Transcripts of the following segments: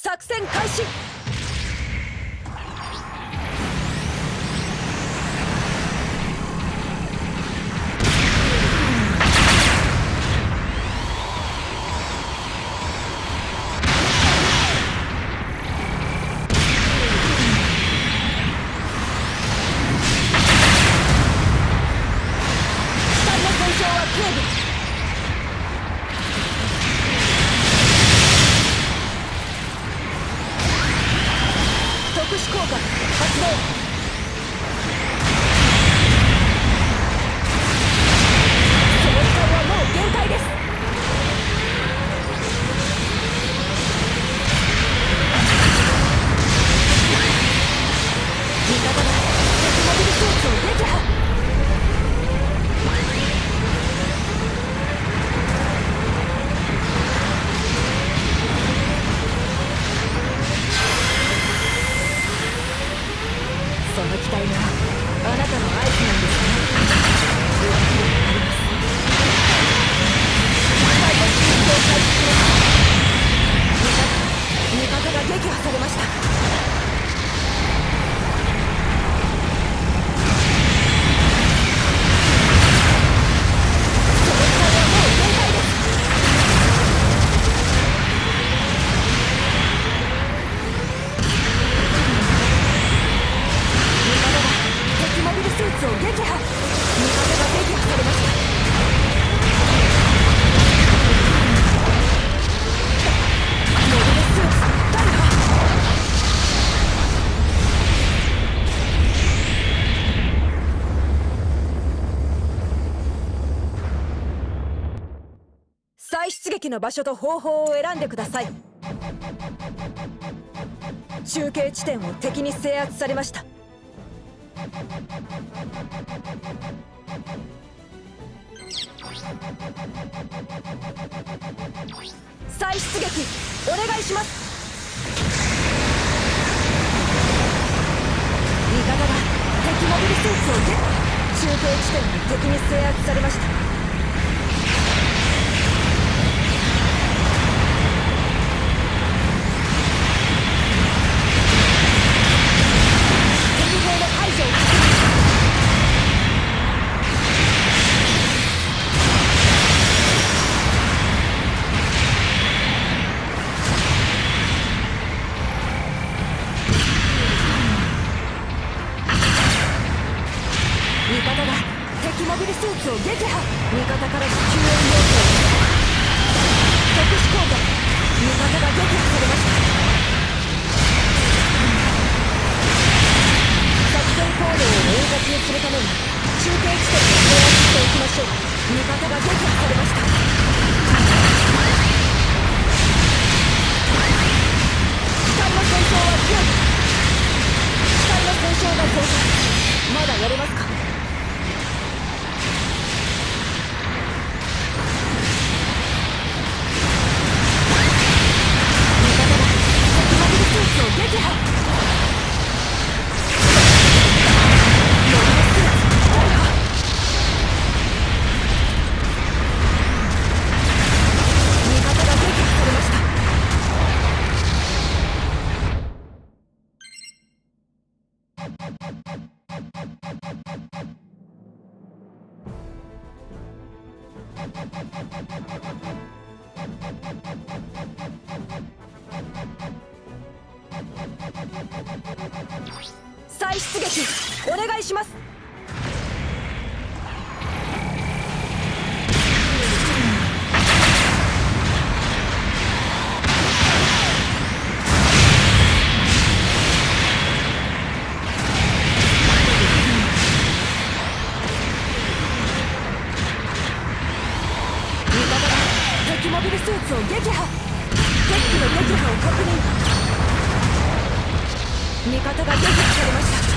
作戦開始。その機体があなたの合図なんです。ね味方が撃破されました出撃の場所と方法を選んでください。中継地点を敵に制圧されました。再出撃お願いします。味方が敵モビルスーツを撃中継地点を敵に制圧されました。特殊効果味方が撃破されました作戦行動を円滑にするために中継地点を制圧していきましょう味方が撃破されました。再出撃お願いします。味方が敵モビルスーツを撃破。敵機の撃破を確認。味方が撃破されました。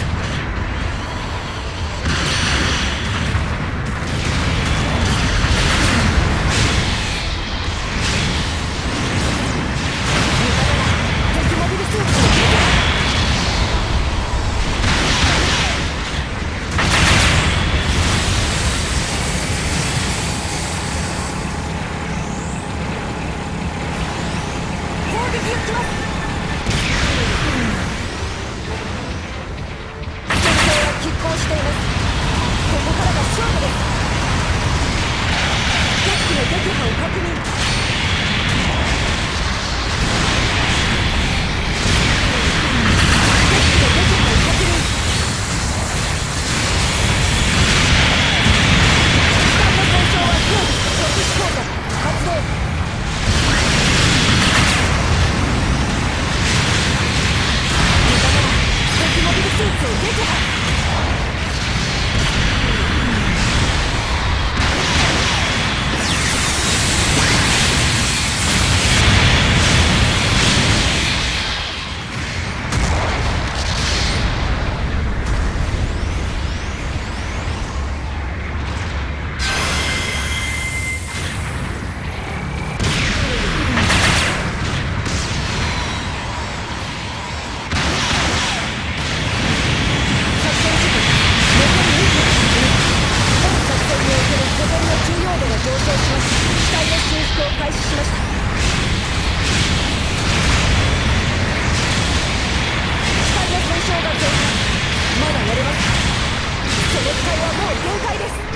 限界です。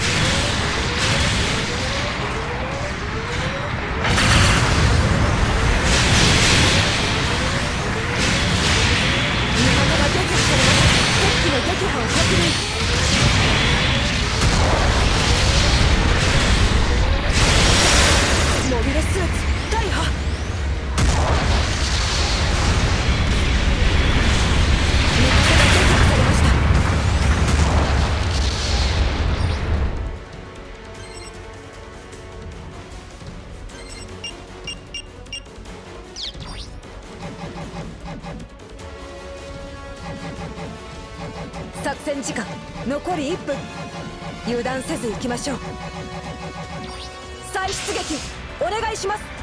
戦時間。残り1分。油断せず行きましょう。再出撃。お願いします。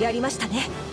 やりましたね。